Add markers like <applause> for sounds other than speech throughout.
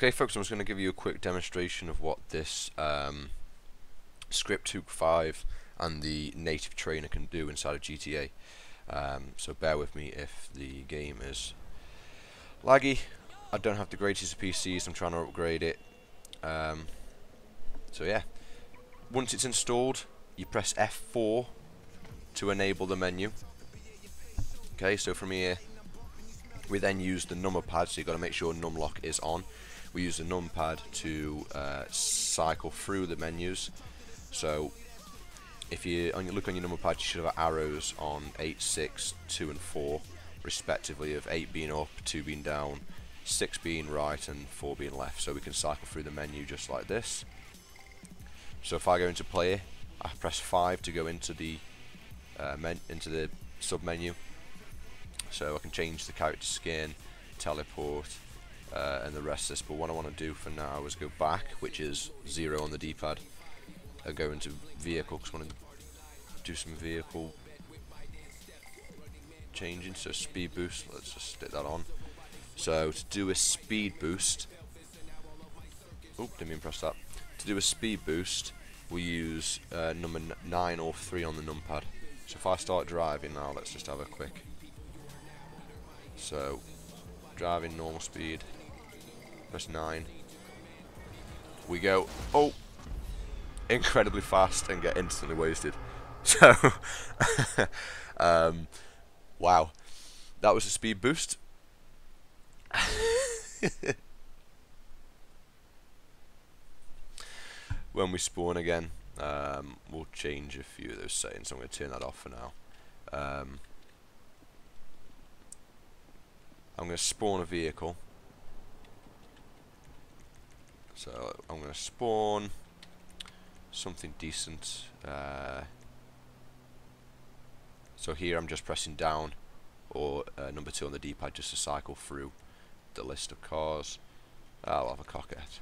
Okay folks, I'm just going to give you a quick demonstration of what this um, script hook 5 and the native trainer can do inside of GTA. Um, so bear with me if the game is laggy. I don't have the greatest of PCs, I'm trying to upgrade it. Um, so yeah, once it's installed, you press F4 to enable the menu. Okay, so from here, we then use the number pad, so you've got to make sure numlock is on we use the numpad to uh, cycle through the menus. So if you, on your, look on your numpad, you should have arrows on 8, 6, 2 and 4 respectively of 8 being up, 2 being down, 6 being right and 4 being left. So we can cycle through the menu just like this. So if I go into player, I press 5 to go into the uh, into the sub menu. So I can change the character skin, teleport, uh, and the rest of this. But what I want to do for now is go back, which is zero on the D-pad, and go into vehicle because I want to do some vehicle changing. So speed boost, let's just stick that on. So to do a speed boost, oh, didn't mean press that. To do a speed boost, we use uh, number nine or three on the numpad. So if I start driving now, let's just have a quick. So driving normal speed press 9. We go, oh, incredibly fast and get instantly wasted. <laughs> So, <laughs> um, wow, that was a speed boost. <laughs> when we spawn again, um, we'll change a few of those settings. So I'm going to turn that off for now. Um, I'm going to spawn a vehicle. So I'm going to spawn something decent. Uh, so here I'm just pressing down or uh, number 2 on the D-pad just to cycle through the list of cars. I'll have a Coquette.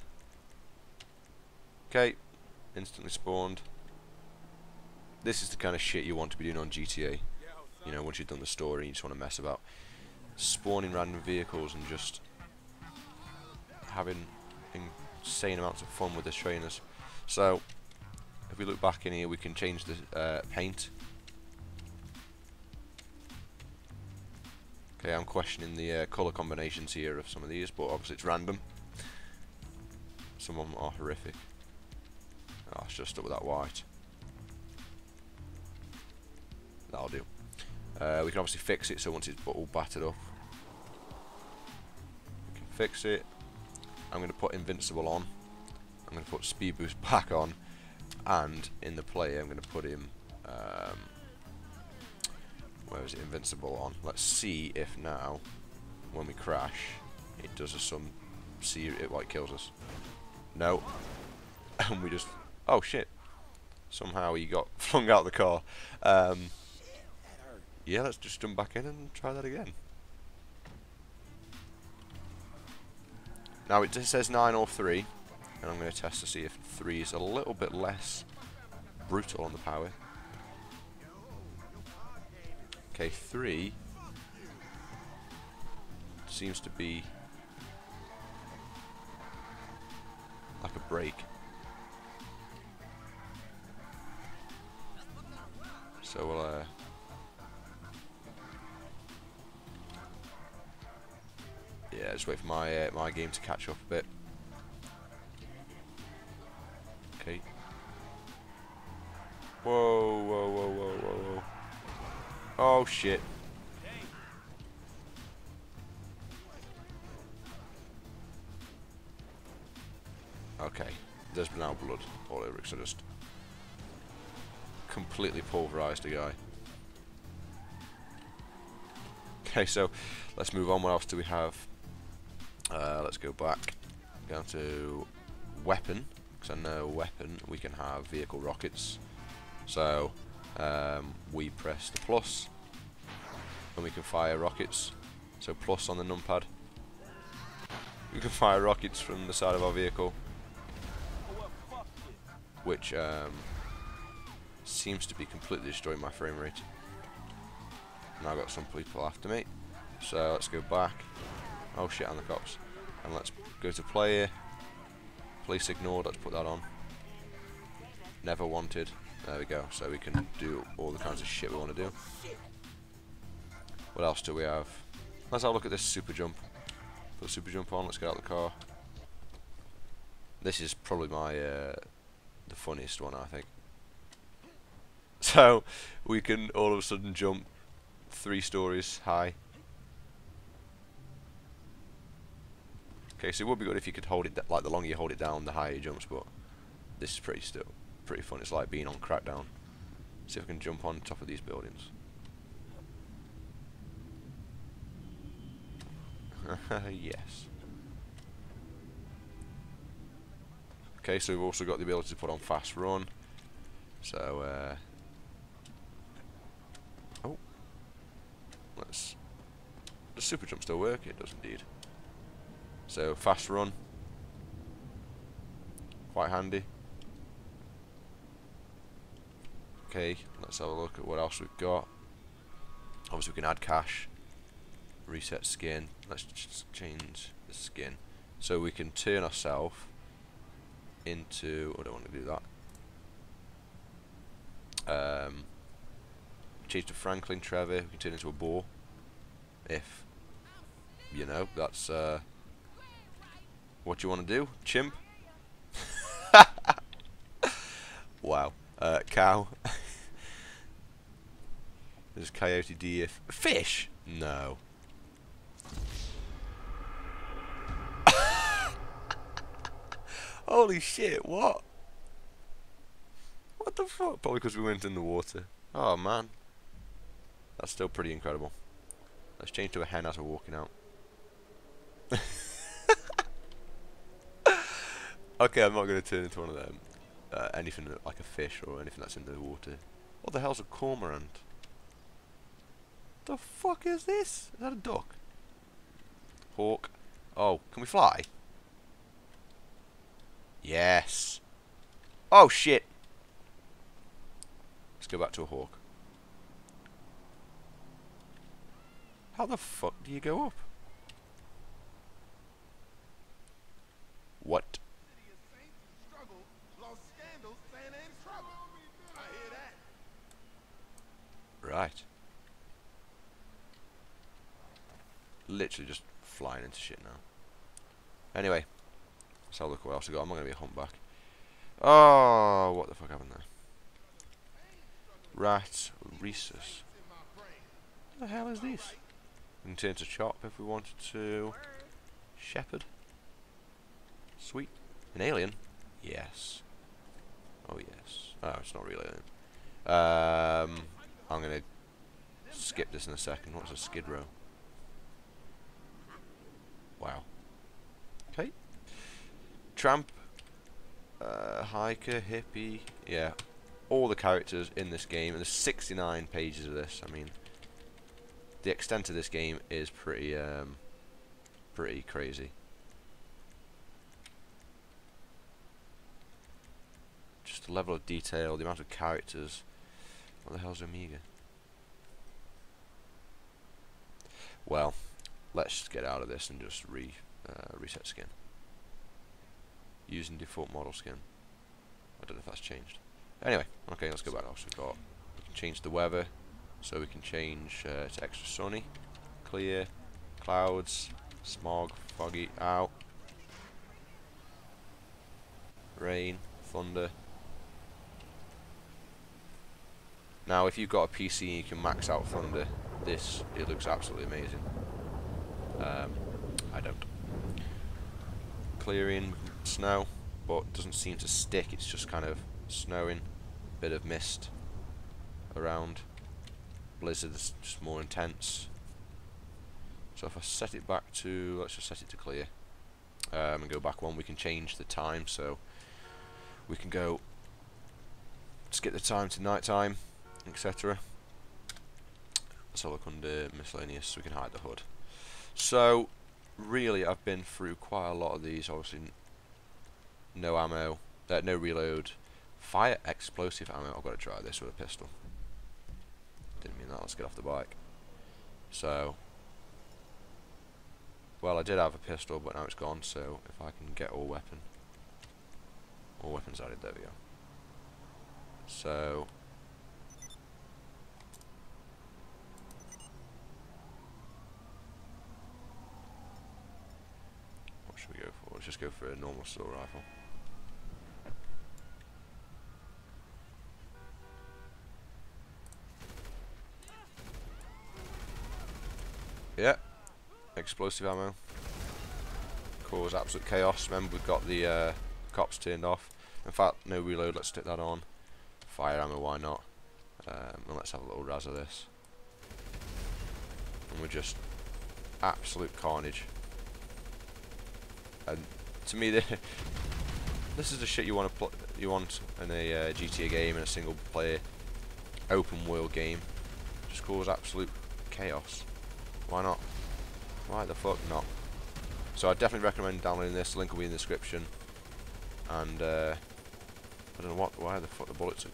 Okay, instantly spawned. This is the kind of shit you want to be doing on GTA. You know, once you've done the story, you just want to mess about. Spawning random vehicles and just having insane amounts of fun with the trainers. So, if we look back in here, we can change the uh, paint. Okay, I'm questioning the uh, colour combinations here of some of these, but obviously it's random. Some of them are horrific. Oh, it's just stuck with that white. That'll do. Uh, we can obviously fix it, so once it's all battered up, we can fix it. I'm going to put Invincible on. I'm going to put Speed Boost <laughs> back on. And in the play, I'm going to put him... Um, where is it? Invincible on. Let's see if now, when we crash, it does us some... See it like kills us. No. <laughs> and we just... Oh shit. Somehow he got <laughs> flung out of the car. Um, yeah, let's just jump back in and try that again. Now it says 9 or 3, and I'm going to test to see if 3 is a little bit less brutal on the power. Okay, 3 seems to be like a brake. So we'll uh, Yeah, just wait for my uh, my game to catch up a bit. Okay. Whoa, whoa, whoa, whoa, whoa, whoa. Oh shit. Okay, there's now blood all over so just completely pulverized the guy. Okay, so let's move on. What else do we have? Uh, let's go back down to weapon, because I know weapon we can have vehicle rockets. So um, we press the plus, and we can fire rockets. So plus on the numpad. We can fire rockets from the side of our vehicle, which um, seems to be completely destroying my frame rate. Now I've got some people after me. So let's go back Oh shit, on the cops. and let's go to player. Police ignored, let's put that on. Never wanted. There we go. So we can do all the kinds of shit we want to do. What else do we have? Let's have a look at this super jump. Put super jump on, let's get out the car. This is probably my uh, the funniest one I think. <laughs> So we can all of a sudden jump three stories high. Okay, so it would be good if you could hold it like the longer you hold it down, the higher it jumps. But this is pretty still pretty fun. It's like being on Crackdown. See if I can jump on top of these buildings. <laughs> yes. Okay, so we've also got the ability to put on fast run. So, uh, oh, let's. Does super jump still work? It does indeed. So fast run, quite handy. Okay, let's have a look at what else we've got. Obviously we can add cash, reset skin. Let's just change the skin. So we can turn ourselves into, I don't want to do that. Um, change to Franklin Trevor, we can turn into a boar. If, you know, that's uh, what you want to do, chimp. <laughs> wow. Uh, cow. <laughs> There's coyote, deer, fish. No. <laughs> Holy shit! What? What the fuck? Probably because we went in the water. Oh man, that's still pretty incredible. Let's change to a hen as we're walking out. Okay, I'm not going to turn into one of them uh, anything like a fish or anything that's in the water. What the hell's a cormorant? The fuck is this? Is that a duck? Hawk. Oh, can we fly? Yes. Oh shit. Let's go back to a hawk. How the fuck do you go up? What? Right. Literally just flying into shit now. Anyway, let's have a look what else we got. I'm going to be a humpback. Oh, what the fuck happened there? Rat Rhesus. What the hell is this? We can turn to chop if we wanted to. Shepherd. Sweet. An alien? Yes. Oh yes. Oh, it's not really alien. Um, I'm going to skip this in a second. What's a skid row? Wow. Okay. Tramp, uh, hiker, hippie, yeah. All the characters in this game, and there's 69 pages of this. I mean, the extent of this game is pretty, um, pretty crazy. Just the level of detail, the amount of characters. What the hell's Omega? Well, let's get out of this and just re uh, reset skin. Using default model skin. I don't know if that's changed. Anyway, okay, let's go back. Also got we can change the weather, so we can change uh, to extra sunny, clear, clouds, smog, foggy, out, rain, thunder, Now, if you've got a PC and you can max out Thunder, this, it looks absolutely amazing. Um, I don't. Clearing snow, but doesn't seem to stick, it's just kind of snowing, bit of mist around. Blizzard just more intense. So if I set it back to, let's just set it to clear, um, and go back one, we can change the time, so we can go, skip the time to night time, etc. Let's have a look under miscellaneous so we can hide the hood. So, really I've been through quite a lot of these, obviously no ammo, uh, no reload, fire explosive ammo, I've got to try this with a pistol. Didn't mean that, let's get off the bike. So, well, I did have a pistol, but now it's gone. So if I can get all weapon, all weapons added. There we go. So what should we go for? Let's just go for a normal assault rifle. Yeah, explosive ammo. Cause absolute chaos. Remember, we've got the uh, cops turned off. In fact, no reload. Let's stick that on. Fire ammo, why not? Um, and let's have a little raz of this. And we're just absolute carnage. And to me, <laughs> this is the shit you want to you want in a uh, GTA game in a single player open world game. Just cause absolute chaos. Why not? Why the fuck not? So I definitely recommend downloading this. Link will be in the description. And uh, I don't know what, why the fuck the bullets are,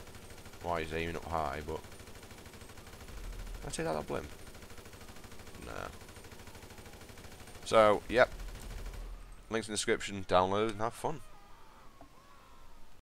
why he's aiming up high, but I take that that blimp. Nah. So yep, links in the description. Download and have fun.